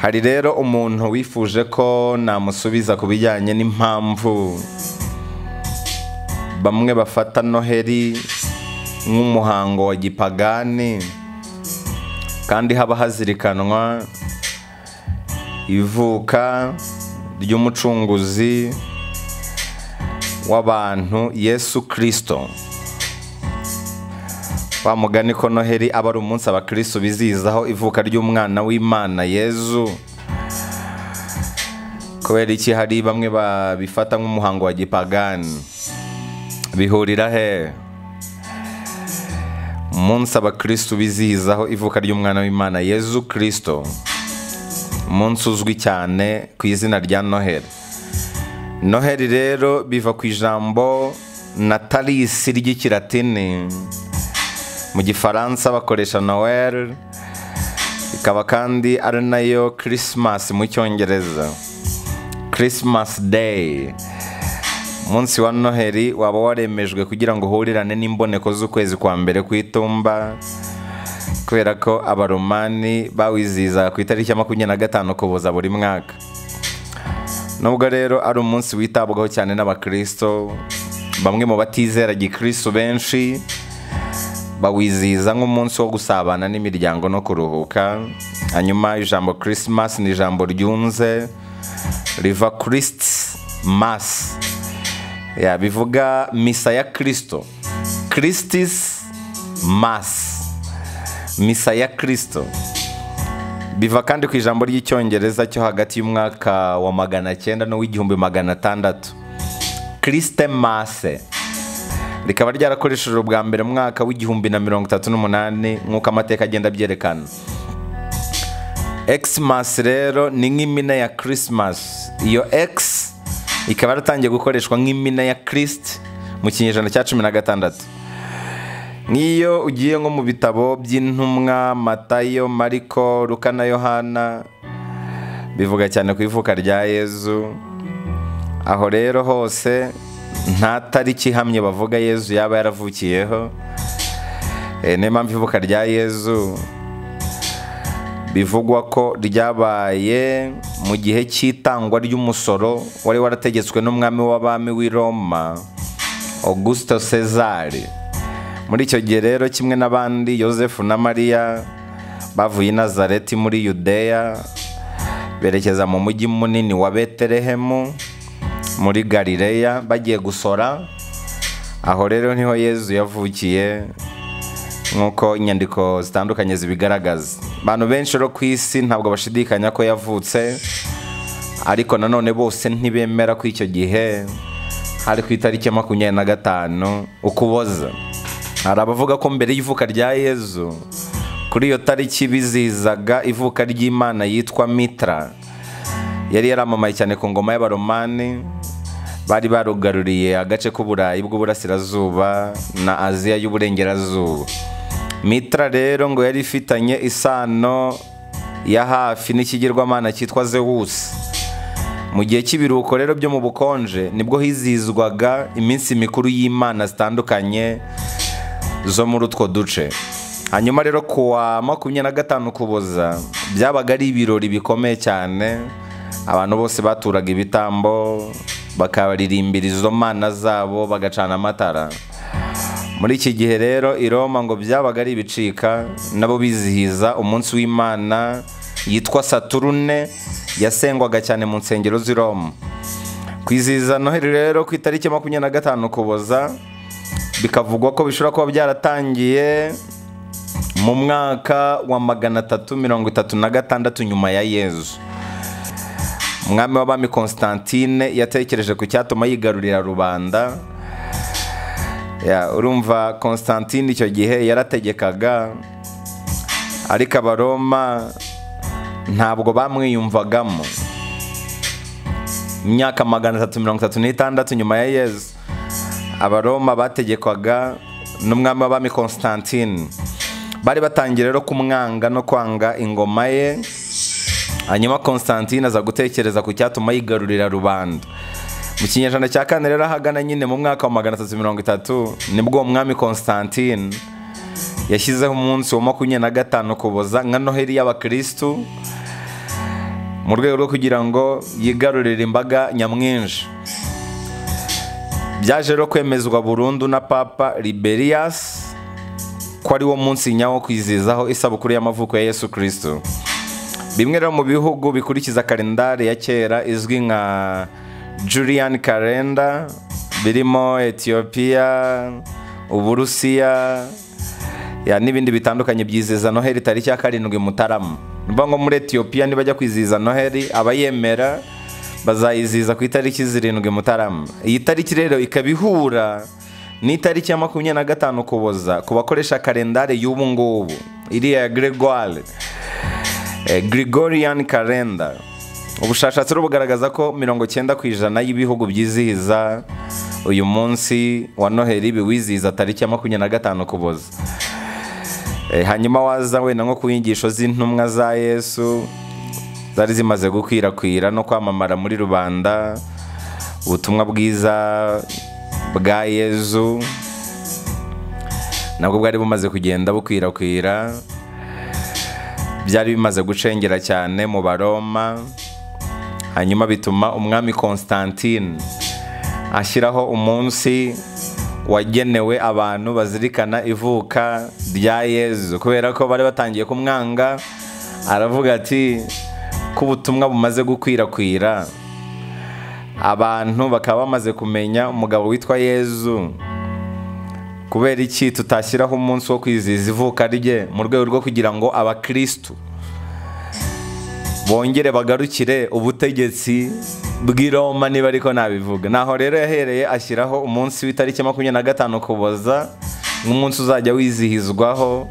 hari rero umuntu wifuje ko namusubiza ku bijyanye n'impamvu bamwe bafata noheri nk'umuhango wa gipagani kandi haba hazirikanwa ivuka ry'umucunguzi w'abantu yesu kirisito wa mugani ko noheri aba ari umunsi abakristo bizihizaho ivuka ry'umwana w'imana yezu. Kubera iki hari bamwe babifata nk'umuhango wa gipagani? Bihurira he? Umunsi abakristo bizihizaho ivuka ry'umwana w'imana yezu kirisito umunsi uzwi cyane ku izina rya noheri. Noheri rero biva ku ijambo natalisi ry'ikilatini mu gifaransa bakoresha noel ikaba kandi ari na yo christmas mu cyongereza. Christmas day. Umunsi wa noheri waba waremejwe kugira ngo uhurirane n'imboneko z'ukwezi kwa mbere ku itumba kubera ko abaromani bawizihiza ku itariki ya makumyabiri na gatanu kuboza buri mwaka. Nubwo rero ari umunsi witabwaho cyane n'abakristo bamwe mu batizera gikristo benshi bawizihiza nk'umunsi wo gusabana n'imiryango no kuruhuka. Hanyuma ijambo christmas ni ijambo ryunze riva mass ya bivuga misa ya kristo. Christis mass misa ya kristo. Biva kandi ku ijambo ry'icyongereza cyo hagati y'umwaka wa magana cyenda n'uw'igihumbi magana atandatu. Christe masse. Rikaba ryarakoreshejwe bwa mbere mu mwaka w'igihumbi na mirongo itatu n'umunani nk'uko amateka agenda abyerekana. Xmas rero ni nk'impine ya christmas. Iyo x ikaba yaratangiye gukoreshwa nk'impine ya christ mu kinyejana cya cumi na gatandatu. Nk'iyo ugiye nko mu bitabo by'intumwa matayo mariko luka na yohana bivuga cyane ku ivuka rya yezu. Aho rero hose nta tariki ihamye bavuga yezu yaba yaravukiyeho. Niyo mpamvu ivuka rya yezu bivugwa ko ryabaye mu gihe cy'itangwa ry'umusoro wari warategetswe n'umwami w'abami w'i roma augusto cezare muri icyo gihe rero kimwe n'abandi yosefu na mariya bavuye i nazareti muri yudeya berekeza mu mujyi munini wa betelehemu. Muri galileya bagiye gusora. Aho rero ni ho yezu yavukiye nk'uko inyandiko zitandukanye zibigaragaza. Abantu benshi rero ku isi ntabwo bashidikanya ko yavutse ariko nanone bose ntibemera ko icyo gihe hari ku itariki ya makumyabiri na gatanu ukuboza. Hari abavuga ko mbere y'ivuka rya yezu kuri iyo tariki bizihizaga ivuka ry'imana yitwa mitra. Yari yaramamaye cyane ku ngoma y'abaromani bari barugaruriye agace k'uburayi bw'uburasirazuba na aziya y'uburengerazuba. Mitra rero ngo yari ifitanye isano ya hafi n'ikigirwamana cyitwa zewusi mu gihe cy'ibiruhuko rero byo mu bukonje ni bwo hizihizwaga iminsi mikuru y'imana zitandukanye zo muri utwo duce. Hanyuma rero ku wa makumyabiri na gatanu kuboza byabaga ari ibirori bikomeye cyane abantu bose baturaga ibitambo bakabaririmbira izo mana zabo bagacana amatara. Muri iki gihe rero i Roma ngo byabaga ari ibicika nabo bizihiza umunsi w'imana yitwa saturune yasengwaga cyane mu nsengero z'i Roma. Kwizihiza noheli rero ku itariki makumyabiri na gatanu kuboza bikavugwa ko bishobora kuba byaratangiye mu mwaka wa magana atatu mirongo itatu na gatandatu nyuma ya yezu. Umwami w'abami constantine yatekereje ku cyatuma yigarurira rubanda. Urumva constantine icyo gihe yarategekaga ariko abaroma ntabwo bamwiyumvagamo. Imyaka magana atatu mirongo itatu n'itandatu nyuma ya yezu abaroma bategekwaga n'umwami w'abami constantine. Bari batangiye rero kumwanga no kwanga ingoma ye. Hanyuma constantine aza gutekereza ku cyatuma yigarurira rubanda. Mu kinyejana cya kane rero ahagana nyine mu mwaka wa magana atatu mirongo itatu ni bwo uwo mwami constantine yashyizeho umunsi wa makumyabiri na gatanu kuboza nka noheli y'abakirisitu mu rwego rwo kugira ngo yigarurire imbaga nyamwinshi. Byaje rero kwemezwa burundu na papa liberiyasi ko ari wo munsi nyawo kwizihizaho isabukuru y'amavuko ya yesu kirisito bimwe rero mu bihugu bikurikiza kalendari ya kera izwi nka julian kalenda birimo etiyopiya uburusiya ya n'ibindi bitandukanye byizihiza noheli tariki ya karindwi mutarama. Niba ngo muri etiyopiya nibajya kwizihiza noheli abayemera bazayizihiza ku itariki zirindwi mutarama. Iyi tariki rero ikaba ihura n'itariki ya makumyabiri na gatanu kuboza ku bakoresha kalendari y'ubu ngubu. Iriya ya gregoire gregorian calendar. Ubushakashatsi bugaragaza ko mirongo cyenda ku ijana y'ibihugu byizihiza uyu munsi wa noheli biwizihiza tariki ya makumyabiri na gatanu kuboza. Eh, hanyuma waza wenda nko ku nyigisho z'intumwa za yesu zari zimaze gukwirakwira no kwamamara muri rubanda ubutumwa bwiza bwa yezu nabwo bwari bumaze kugenda bukwirakwira. Byari bimaze gucengera cyane mu baroma hanyuma bituma umwami constantine ashyiraho umunsi wagenewe abantu bazirikana ivuka rya yezu kubera ko bari batangiye kumwanga aravuga ati ko ubutumwa bumaze gukwirakwira abantu bakaba bamaze kumenya umugabo witwa yezu kubera iki tutashyiraho umunsi wo kwizihiza ivuka rye mu rwego rwo kugira ngo abakirisitu bongere bagarukire ubutegetsi bw'i Roma niba ariko nabivuga. Naho rero yahereye ashyiraho umunsi w'itariki makumyabiri na gatanu kuboza nk'umunsi uzajya wizihizwaho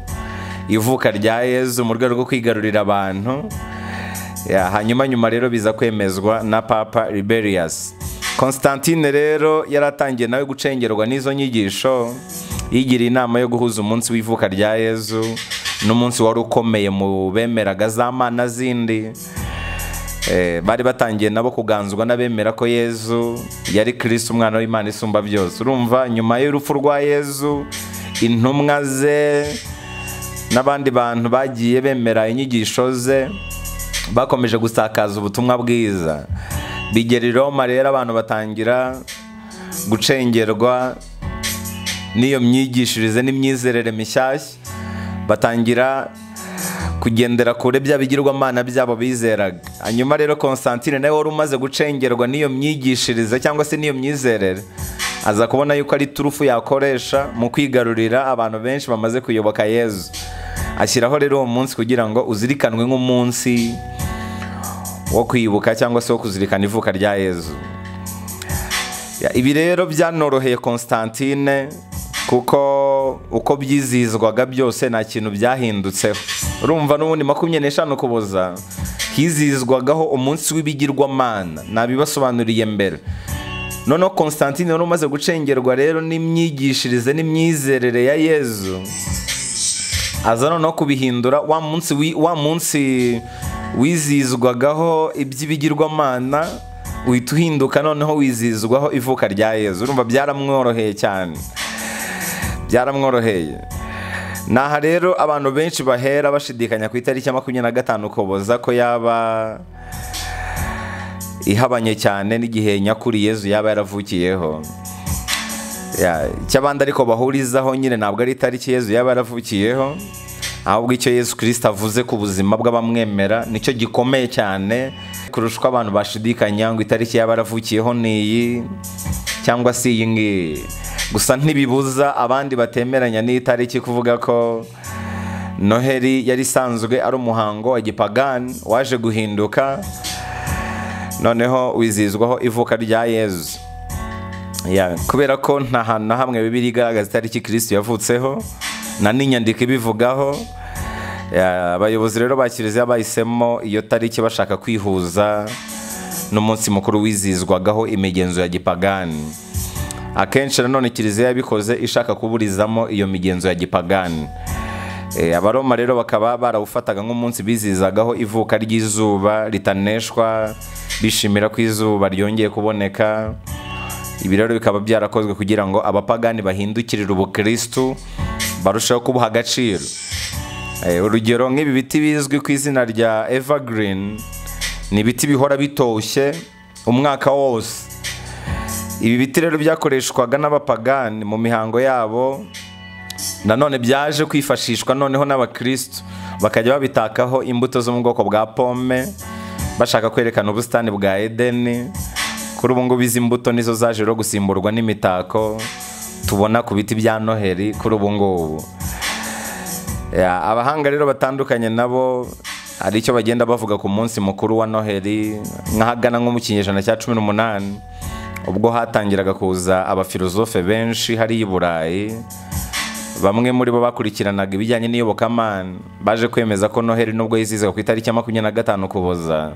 ivuka rya yezu mu rwego rwo kwigarurira abantu. Hanyuma nyuma rero biza kwemezwa na papa liberius. Constantine rero yaratangiye nawe gucengerwa n'izo nyigisho. Yigiriye inama yo guhuza umunsi w'ivuka rya yezu n'umunsi wari ukomeye mu bemeraga za mana zindi. Eh, bari batangiye nabo kuganzwa n'abemera ko yezu yari kirisi umwana w'imana isumba byose urumva nyuma y'urupfu rwa yezu intumwa ze n'abandi bantu bagiye bemera inyigisho ze bakomeje gusakaza ubutumwa bwiza. Bigera i Roma rero abantu batangira gucengerwa n'iyo myigishirize n'imyizerere mishyashya. Batangira kugendera kure bya bigirwamana byabo bizeraga. Hanyuma rero constantine nawe wari umaze gucengerwa n'iyo myigishirize cyangwa se n'iyo myizerere. Aza kubona yuko ari turufu yakoresha mu kwigarurira abantu benshi bamaze kuyoboka yezu. Ashyiraho rero uwo munsi kugira ngo uzirikanwe nk'umunsi wo kwibuka cyangwa se wo kuzirikana ivuka rya yezu. Ibi rero byanoroheye constantine kuko uko byizihizwaga byose nta kintu byahindutseho. Urumva n'ubundi makumyabiri n'eshanu kuboza hizihizwagaho umunsi w'ibigirwamana. Nabibasobanuriye mbere. Noneho constantine wari umaze gucengerwa rero n'imyigishirize n'imyizerere ya yezu. Aza noneho kubihindura wa munsi wa munsi wizihizwagaho iby'ibigirwamana uhita uhinduka noneho wizihizwaho ivuka rya yezu. Urumva byaramworoheye cyane. Byaramworoheye naha rero abantu benshi bahera bashidikanya ku itariki ya makumyabiri na gatanu ukuboza ko yaba ihabanye cyane n'igihe nyakuri yezu yaba yaravukiyeho. Ya, icyo abandi ariko bahurizaho nyine ntabwo ari itariki yezu yaba yaravukiyeho ahubwo icyo yesu kirisita avuze ku buzima bw'abamwemera ni cyo gikomeye cyane kurusha uko abantu bashidikanya ngo itariki yaba yaravukiyeho ni iyi cyangwa se iyi ngiyi. Gusa ntibibuza abandi batemeranya n'iyi tariki kuvuga ko noheli yari isanzwe ari umuhango wa gipagani waje guhinduka. Noneho wizihizwaho ivuka rya yezu kubera ko nta hantu na hamwe bibiri igaragaza itariki kirisitu yavutseho na n'inyandiko ibivugaho. Abayobozi rero ba kiliziya bahisemo iyo tariki bashaka kwihuza n'umunsi mukuru wizihizwagaho imigenzo ya gipagani akenshi nanone kiliziya yabikoze ishaka kuburizamo iyo migenzo ya gipagani. Eh, abaroma rero bakaba barawufataga nk'umunsi bizihizagaho ivuka ry'izuba ritaneshwa bishimira ko izuba ryongeye kuboneka. Ibi rero bikaba byarakozwe kugira ngo abapagani bahindukirire ubukristu barusheho kubuha agaciro. Eh, urugero nk'ibi biti bizwi ku izina rya evergreen ni ibiti bihora bitoshye umwaka wose. Ibi biti rero byakoreshwaga n'abapagani mu mihango yabo nanone byaje kwifashishwa noneho n'abakristo. Bakajya babitakaho imbuto zo mu bwoko bwa pome bashaka kwerekana ubusitani bwa edeni. Kuri ubu ngubu izi mbuto nizo zaje rero gusimburwa n'imitako tubona ku biti bya noheli kuri ubu ngubu. Abahanga rero batandukanye nabo hari icyo bagenda bavuga ku munsi mukuru wa noheli nk'ahagana nko mu kinyejana cya cumi n'umunani. Ubwo hatangiraga kuza abafilozofe benshi hariya i burayi. Bamwe muri bo bakurikiranaga ibijyanye n'iyobokamana. Baje kwemeza ko noheli nubwo yizihizaga ku itariki ya makumyabiri na gatanu ukuboza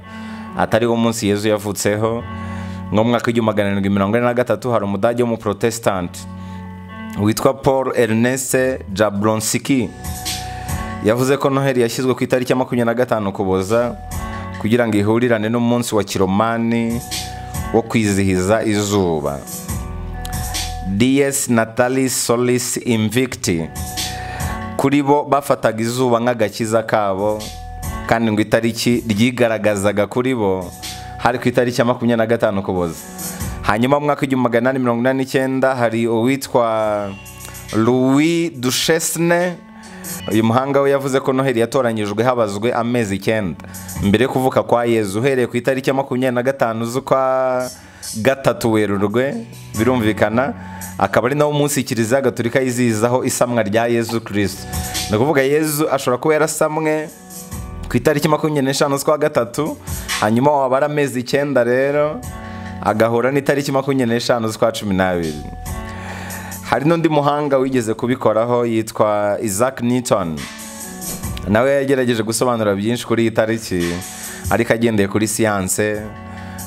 atari wo munsi yezu yavutseho mu mwaka w'igihumbi magana arindwi mirongo ine na gatatu hari umudage w'umuprotesitanti witwa paul ernest jablonski. Yavuze ko noheli yashyizwe ku itariki ya makumyabiri na gatanu ukuboza kugira ngo ihurirane n'umunsi wa kiromani wo kwizihiza izuba. Dies natalis solis invicti. Kuri bo bafataga izuba nk'agakiza kabo kandi ngo itariki ryigaragazaga kuri bo hari ku itariki ya makumyabiri na gatanu ukuboza hanyuma mu mwaka w'igihumbi magana inani mirongo inani n'icyenda hari uwitwa louis duchesne uyu muhanga we yavuze ko noheli yatoranyijwe habazwe amezi icyenda. Mbere yo kuvuka kwa yezu uhereye ku itariki ya makumyabiri na gatanu z'ukwa gatatu werurwe birumvikana akaba ari nawo munsi kiliziya gatolika yizihizaho isamwa rya yezu kirisito ni ukuvuga yezu ashobora kuba yarasamwe ku itariki makumyabiri n'eshanu z'ukwa gatatu hanyuma wabara amezi icyenda rero agahura n'itariki makumyabiri n'eshanu z'ukwa cumi n'abiri. Hari n'undi muhanga wigeze kubikoraho yitwa isaac newton. Nawe yagerageje gusobanura byinshi kuri iyi tariki ariko agendeye kuri siyanse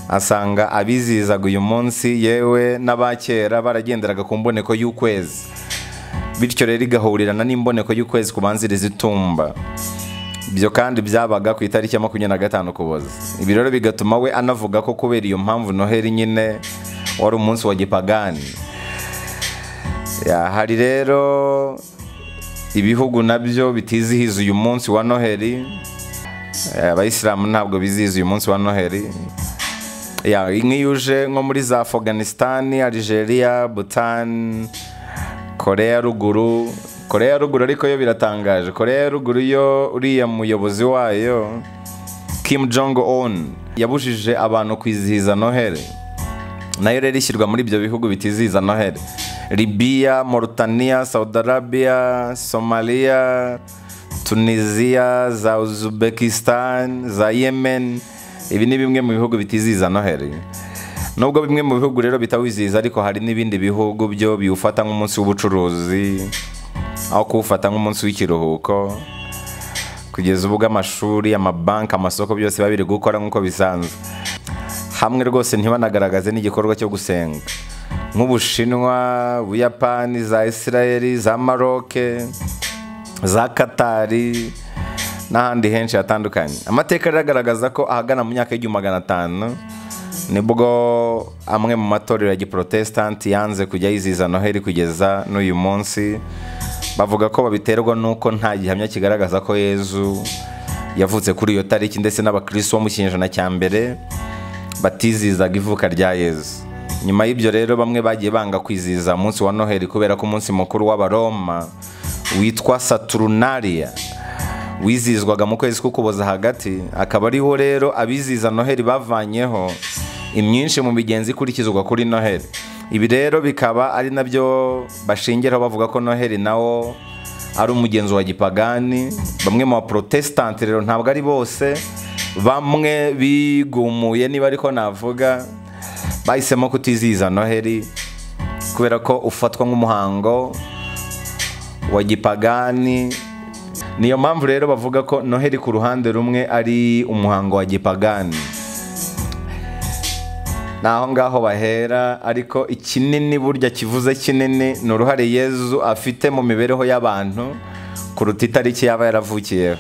asanga abizihizaga uyu munsi yewe n'abakera baragenderaga ku mboneko y'ukwezi. Bityo rero igahurirana n'imboneko y'ukwezi kubanziriza itumba ibyo kandi byabaga ku itariki ya makumyabiri na gatanu ukuboza ibi rero bigatuma we anavuga ko kubera iyo mpamvu noheli nyine wari umunsi wa gipagani. Hari rero ibihugu na byo bitizihiza uyu munsi wa noheli. Eh, abayisilamu ntabwo bizihiza uyu munsi wa noheli. Nk'iyo uje nko muri za afganistan algeria bhutan korea ya ruguru. Korea ya ruguru ariko yo biratangaje. Korea ya ruguru yo uriya muyobozi wayo kim jong un yabujije abantu kwizihiza noheli. Nayo rero ishyirwa muri ibyo bihugu bitizihiza noheli. Libiya mauritania saudi arabia somalia tunisia za uzbekistan za yemen. Ibi ni bimwe mu bihugu bitizihiza noheli nubwo bimwe mu bihugu rero bitawizihiza ariko hari n'ibindi bihugu byo biwufata nk'umunsi w'ubucuruzi aho kuwufata nk'umunsi w'ikiruhuko kugeza ubwo amashuri amabanki amasoko byose biba biri gukora nk'uko bisanzwe. Hamwe rwose ntibanagaragaze n'igikorwa cyo gusenga. Nk'ubushinwa buyapani za isirayeli za maroke za katari n'ahandi henshi hatandukanye. Amateka rero agaragaza ko ahagana mu myaka y'igihumbi magana atanu ni bwo amwe mu matorero ya giprotesitanti yanze kujya yizihiza noheli kugeza n'uyu munsi. Bavuga ko babiterwa n'uko nta gihamya kigaragaza ko yezu yavutse kuri iyo tariki ndetse n'abakristo bo mu kinyejana cya mbere batizizaga ivuka rya yezu. Nyuma y'ibyo rero bamwe bagiye banga kwizihiza umunsi wa noheli kubera ko umunsi mukuru w'abaroma witwa saturunariya wizihizwaga mu kwezi k'ukuboza hagati akaba ariho rero abizihiza noheli bavanyeho imyinshi mu migenzi ikurikizwa kuri noheli. Ibi rero bikaba ari na byo bashingiraho bavuga ko noheli nawo ari umugenzo wa gipagani. Bamwe mu baprotesitanti rero ntabwo ari bose. Bamwe bigumuye niba ariko navuga bahisemo kutizihiza noheli kubera ko ufatwa nk'umuhango wa gipagani. Niyo mpamvu rero bavuga ko noheli ku ruhande rumwe ari umuhango wa gipagani. Ni aho ngaho bahera ariko ikinini burya kivuze kinini ni uruhare yezu afite mu mibereho y'abantu kuruta itariki yaba yaravukiyeho.